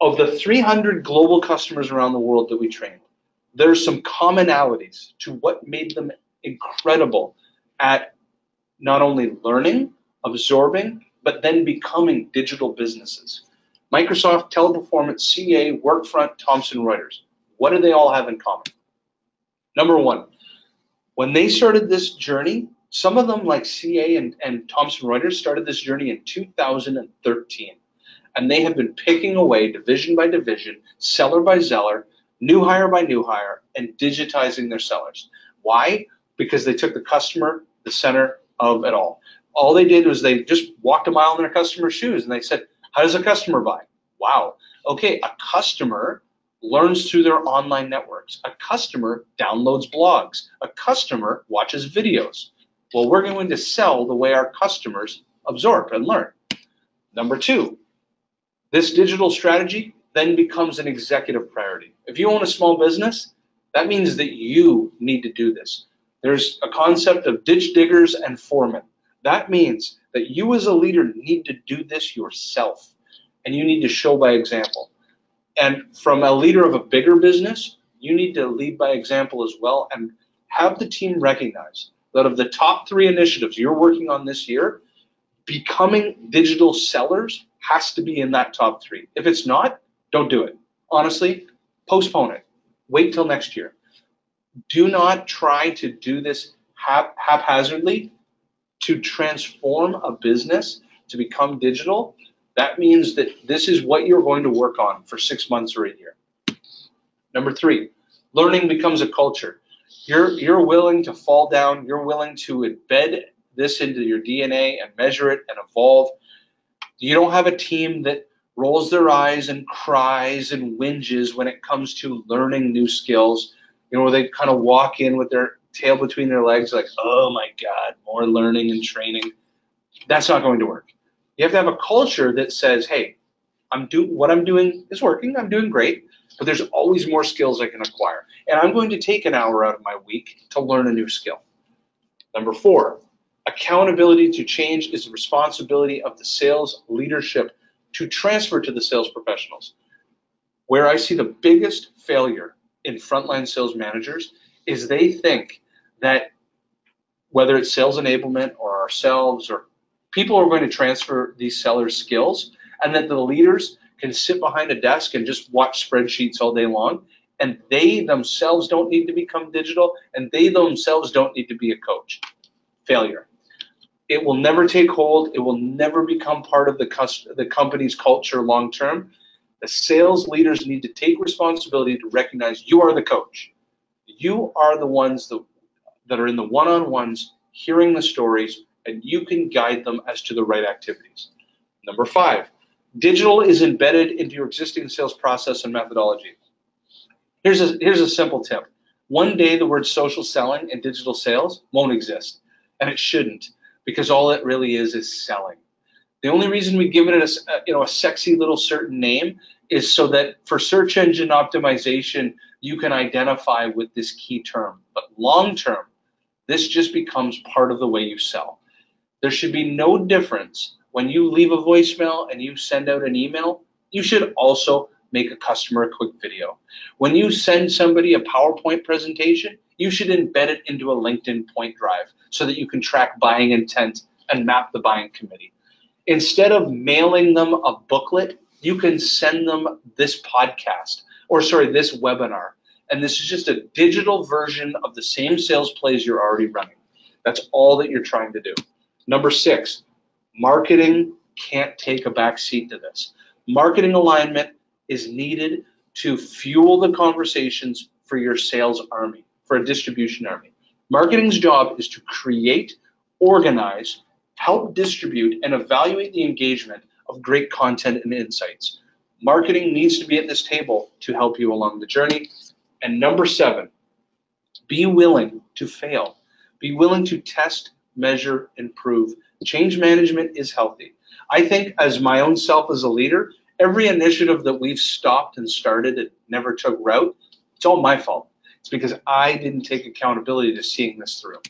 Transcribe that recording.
of the 300 global customers around the world that we trained, there's some commonalities to what made them incredible at not only learning, absorbing, but then becoming digital businesses. Microsoft, Teleperformance, CA, Workfront, Thomson Reuters. What do they all have in common? Number one, when they started this journey, some of them, like CA and, and Thomson Reuters, started this journey in 2013. And they have been picking away division by division, seller by seller, new hire by new hire, and digitizing their sellers. Why? Because they took the customer the center of it all. All they did was they just walked a mile in their customer's shoes and they said, How does a customer buy? Wow. Okay, a customer learns through their online networks. A customer downloads blogs. A customer watches videos. Well, we're going to sell the way our customers absorb and learn. Number two, this digital strategy then becomes an executive priority. If you own a small business, that means that you need to do this. There's a concept of ditch diggers and foremen. That means that you as a leader need to do this yourself and you need to show by example. And from a leader of a bigger business, you need to lead by example as well and have the team recognize that of the top three initiatives you're working on this year, becoming digital sellers has to be in that top three. If it's not, don't do it. Honestly, postpone it. Wait till next year. Do not try to do this hap- haphazardly to transform a business to become digital. That means that this is what you're going to work on for six months or a year. Number three, learning becomes a culture. You're, you're willing to fall down, you're willing to embed this into your DNA and measure it and evolve. You don't have a team that rolls their eyes and cries and whinges when it comes to learning new skills. You know, where they kind of walk in with their tail between their legs, like, oh my God, more learning and training. That's not going to work. You have to have a culture that says, hey, I'm doing what I'm doing is working, I'm doing great, but there's always more skills I can acquire. And I'm going to take an hour out of my week to learn a new skill. Number four, accountability to change is the responsibility of the sales leadership to transfer to the sales professionals. Where I see the biggest failure in frontline sales managers is they think that whether it's sales enablement or ourselves or people are going to transfer these sellers skills and that the leaders can sit behind a desk and just watch spreadsheets all day long and they themselves don't need to become digital and they themselves don't need to be a coach failure it will never take hold. It will never become part of the, the company's culture long term. The sales leaders need to take responsibility to recognize you are the coach. You are the ones that, that are in the one on ones, hearing the stories, and you can guide them as to the right activities. Number five, digital is embedded into your existing sales process and methodology. Here's a, here's a simple tip. One day, the word social selling and digital sales won't exist, and it shouldn't because all it really is is selling. The only reason we give it a, uh, you know a sexy little certain name is so that for search engine optimization you can identify with this key term. But long term, this just becomes part of the way you sell. There should be no difference when you leave a voicemail and you send out an email. You should also make a customer a quick video. When you send somebody a PowerPoint presentation, you should embed it into a LinkedIn PointDrive so that you can track buying intent and map the buying committee. Instead of mailing them a booklet, you can send them this podcast or sorry, this webinar. And this is just a digital version of the same sales plays you're already running. That's all that you're trying to do. Number six, marketing can't take a back seat to this. Marketing alignment is needed to fuel the conversations for your sales army for a distribution army. Marketing's job is to create, organize, help distribute, and evaluate the engagement of great content and insights. Marketing needs to be at this table to help you along the journey. And number seven, be willing to fail. Be willing to test, measure, improve. Change management is healthy. I think, as my own self as a leader, every initiative that we've stopped and started and never took root, it's all my fault. It's because I didn't take accountability to seeing this through.